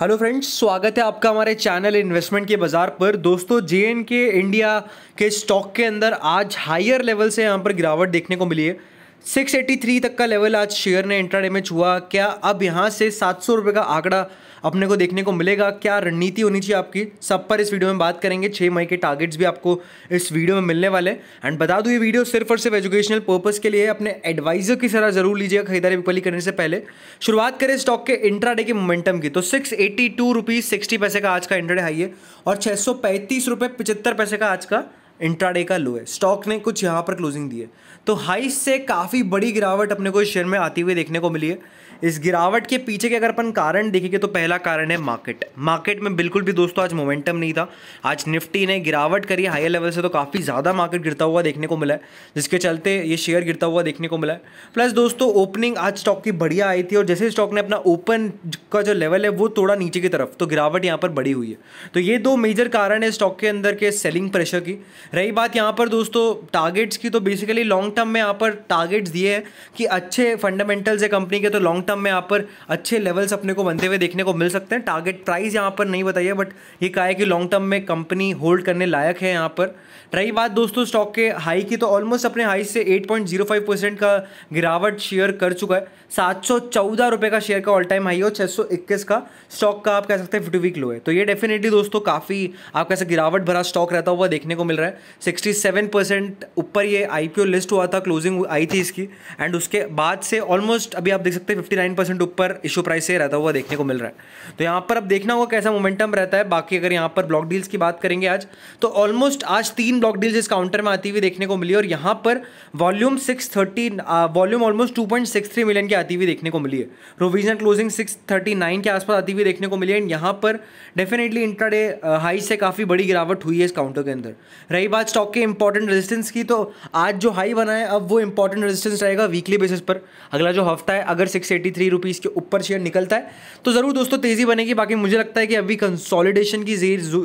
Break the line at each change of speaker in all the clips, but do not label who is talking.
Hello friends स्वागत है आपका हमारे चैनल इन्वेस्टमेंट के बाज़ार पर। दोस्तों जे के इंडिया के स्टॉक के अंदर आज हायर लेवल से यहाँ पर गिरावट देखने को मिली है। 683 तक का लेवल आज शेयर ने इंट्राडे में छुआ। क्या अब यहाँ से सात सौ का आंकड़ा अपने को देखने को मिलेगा, क्या रणनीति होनी चाहिए आपकी, सब पर इस वीडियो में बात करेंगे छः मई के टारगेट्स भी आपको इस वीडियो में मिलने वाले एंड बता दूँ, ये वीडियो सिर्फ़ और सिर्फ़ एजुकेशनल पर्पज़ के लिए अपने एडवाइजर की सलाह ज़रूर लीजिएगा खरीदारी बिकवाली करने से पहले। शुरुआत करें स्टॉक के इंट्राडे के मोमेंटम की तो six eighty two rupees sixty पैसे का आज का इंट्राडे हाई है, और छः सौ पैंतीस रुपये पचहत्तर पैसे का आज का इंट्राडे का लो है। स्टॉक ने कुछ यहाँ पर क्लोजिंग दी है। तो हाई से काफ़ी बड़ी गिरावट अपने को इस शेयर में आती हुई देखने को मिली है। इस गिरावट के पीछे के अगर अपन कारण देखेंगे तो पहला कारण है मार्केट। मार्केट में बिल्कुल भी दोस्तों आज मोमेंटम नहीं था। आज निफ्टी ने गिरावट करी हायर लेवल से तो काफ़ी ज़्यादा मार्केट गिरता हुआ देखने को मिला है, जिसके चलते ये शेयर गिरता हुआ देखने को मिला है। प्लस दोस्तों ओपनिंग आज स्टॉक की बढ़िया आई थी और जैसे स्टॉक ने अपना ओपन का जो लेवल है वो थोड़ा नीचे की तरफ़ तो गिरावट यहाँ पर बढ़ी हुई है। तो ये दो मेजर कारण है स्टॉक के अंदर के सेलिंग प्रेशर की। रही बात यहाँ पर दोस्तों टारगेट्स की तो बेसिकली लॉन्ग टर्म में यहाँ पर टारगेट्स दिए हैं कि अच्छे फंडामेंटल्स है कंपनी के तो लॉन्ग टर्म में यहाँ पर अच्छे लेवल्स अपने को बनते हुए देखने को मिल सकते हैं। टारगेट प्राइस यहाँ पर नहीं बताइए बट ये कहा है कि लॉन्ग टर्म में कंपनी होल्ड करने लायक है यहाँ पर। रही बात दोस्तों स्टॉक के हाई की तो ऑलमोस्ट अपने हाई से 8.05 परसेंट का गिरावट शेयर कर चुका है। सात सौ का शेयर का ऑल टाइम हाई और छः सौ इक्कीस का स्टॉक का आप कह सकते हैं फिफ्टी वीक लो है। तो ये डेफिनेटली दोस्तों काफ़ी आप कैसे गिरावट भरा स्टॉक रहता हुआ देखने को मिल रहा है। सिक्सटी सेवन परसेंट ऊपर ये आईपीओ लिस्ट हुआ था क्लोजिंग आई थी इसकी। एंड उसके बाद से ऑलमोस्ट अभी आप देख सकते हैं फिफ्टी नाइन परसेंट ऊपर इशू प्राइस से रहता हुआ देखने को मिल रहा है। तो यहाँ पर अब देखना होगा कैसा मोमेंटम रहता है। बाकी अगर यहाँ पर ब्लॉक डील्स की बात करेंगे आज तो ऑलमोस्ट आज तीन ब्लॉक डील्स इस काउंटर में आती हुई देखने को मिली और यहाँ पर volume six thirty volume almost two point six three million की आती हुई देखने को मिली है। Provisional closing six thirty nine के आसपास आती हुई देखने को मिली एंड यहाँ पर डेफिनेटली इंट्राडे हाई से काफ़ी बड़ी गिरावट हुई है इस काउंटर के अंदर। रही बात स्टॉक के इंपॉर्टेंट रेजिस्टेंस की तो आज जो हाई बना है, अब वो इंपॉर्टेंट रेजिस्टेंस रहेगा वीकली बेसिस पर। अगला जो हफ़्ता है, अगर सिक्स एटी थ्री रुपीज़ के ऊपर शेयर निकलता है तो ज़रूर दोस्तों तेज़ी बनेगी। बाकी मुझे लगता है कि अभी कंसोलिडेशन की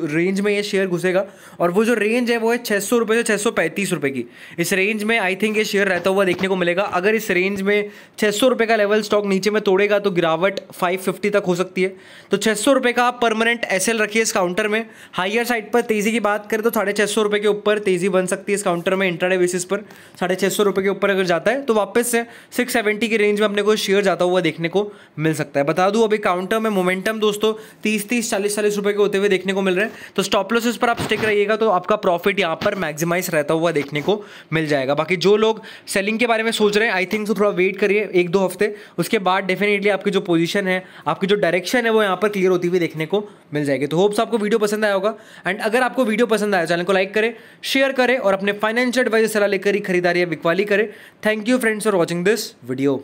रेंज में ये शेयर घुसेगा, और वो जो रेंज है, वो है छः सौ रुपये से छः सौ पैंतीस रुपये की। इस रेंज में आई थिंक ये शेयर रहता हुआ देखने को मिलेगा। अगर इस रेंज में छः सौ रुपये का लेवल स्टॉक नीचे में तोड़ेगा तो गिरावट फाइव फिफ्टी तक हो सकती है। तो छः सौ रुपये का आप परमानेंट एस एल रखिए इस काउंटर में। हाइयर साइड पर तेज़ी की बात करें तो साढ़े छः सौ रुपये के ऊपर तेज़ी बन सकती है इस काउंटर में इंटरडे बेसिस पर। साढ़े छः सौ रुपये के ऊपर अगर जाता है तो वापस से सिक्स सेवेंटी की रेंज में अपने को शेयर जाता हुआ देखने को मिल सकता है। बता दूँ, अभी काउंटर में मोमेंटम दोस्तों, तीस तीस, चालीस चालीस रुपये के होते हुए देखने को मिल रहे हैं। तो स्टॉप लॉसेस पर आप स्टिक रहिएगा तो आपका प्रॉफिट यहाँ पर मैक्सिमाइज रहता हुआ देखने को मिल जाएगा। बाकी जो लोग सेलिंग के बारे में सोच रहे हैं आई थिंक तो थोड़ा वेट करिए एक दो हफ़्ते। उसके बाद डेफिनेटली आपकी जो पोजीशन है, आपकी जो डायरेक्शन है, वो यहाँ पर क्लियर होती हुई देखने को मिल जाएगी। तो होप्स आपको वीडियो पसंद आया होगा। एंड अगर आपको वीडियो पसंद आया, चैनल को लाइक करें शेयर करें और अपने फाइनेंशियल एडवाइजर सलाह लेकर ही खरीदारी या बिकवाली करें thank you friends for watching this video